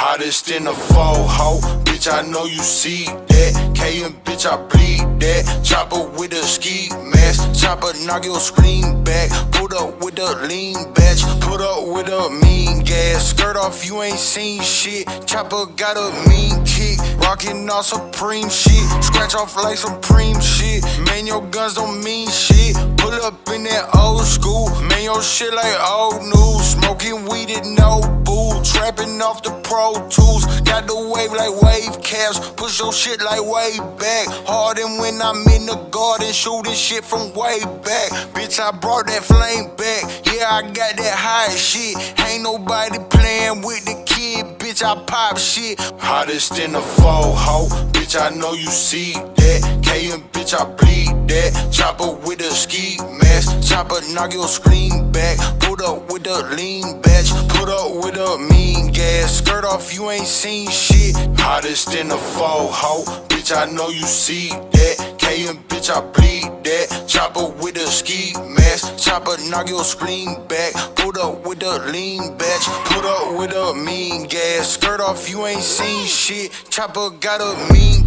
Hottest in the fall, ho. Bitch, I know you see that. K and bitch, I bleed that. Chopper with a ski mask. Chopper knock your screen back. Put up with a lean batch. Put up with a mean gas. Skirt off, you ain't seen shit. Chopper got a mean kick. Rockin' all supreme shit. Scratch off like supreme shit. Man, your guns don't mean shit. Pull up in that old school. Man, your shit like old news. Smoking weed and no Trapping off the pro tools. Got the wave like wave caps. Push your shit like way back. Harder when I'm in the garden. Shooting shit from way back. Bitch, I brought that flame back. Yeah, I got that high shit. Ain't nobody playing with the kid. Bitch, I pop shit. Hottest in the fall, ho. Bitch, I know you see that. K and bitch, I bleed that. Chopper with a ski mask. Chopper knock your screen back. Put up with a lean batch. Put up with a mean gas. Skirt off, you ain't seen shit. Hottest in the fall, ho. Bitch, I know you see that. K and bitch, I bleed that. Chopper with a ski mask. Chopper knock your screen back. Put up with a lean batch. Put up with a mean gas. Skirt off, you ain't seen shit. Chopper got a mean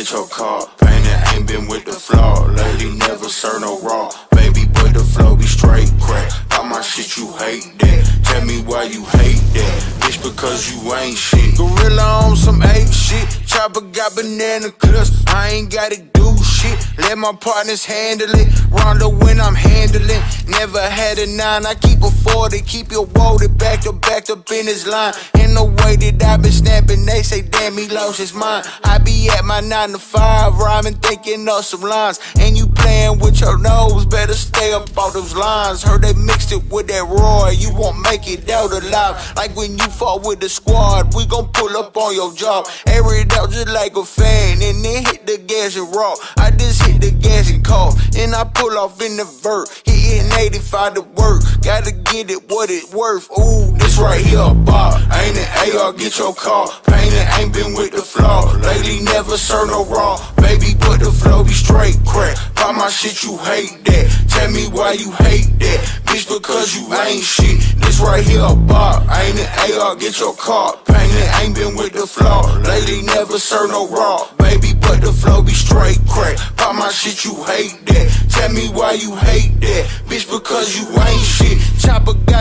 get your car. Painted, ain't been with the flaw. Lately, never serve no raw. Baby, but the flow be straight crack. All my shit, you hate that. Tell me why you hate that. Bitch, because you ain't shit. Gorilla on some ape shit. Chopper got banana clips. I ain't gotta do shit. Let my partners handle it. Rondo when I'm handling. Never had a nine. I keep a 40. Keep your loaded back to back up in line. Ain't no way that I been snapping. They say, damn, he lost his mind. I be at my nine to five, rhyming, thinking of some lines. And you playing with your nose. Better stay up all those lines. Heard they mixed it with that Roy. You won't make it out alive. Like when you fought with the squad, we gon' pull up on your job. Air it out just like a fan. And then hit the gas and rock. I just hit the gas and cough. And I pull off in the vert. Hitting 85 to work. Gotta get it what it worth. Ooh, right here bar. Ain't an AR, get your car. Painted, ain't been with the flaw. Lately never serve no raw. Baby, but the flow be straight crack. Buy my shit, you hate that. Tell me why you hate that. Bitch, because you ain't shit. This right here a bar. Ain't an AR, get your car. Painted, ain't been with the flaw. Lately never serve no raw. Baby, but the flow be straight crack. Buy my shit, you hate that. Tell me why you hate that. Bitch, because you ain't shit. Chopper got.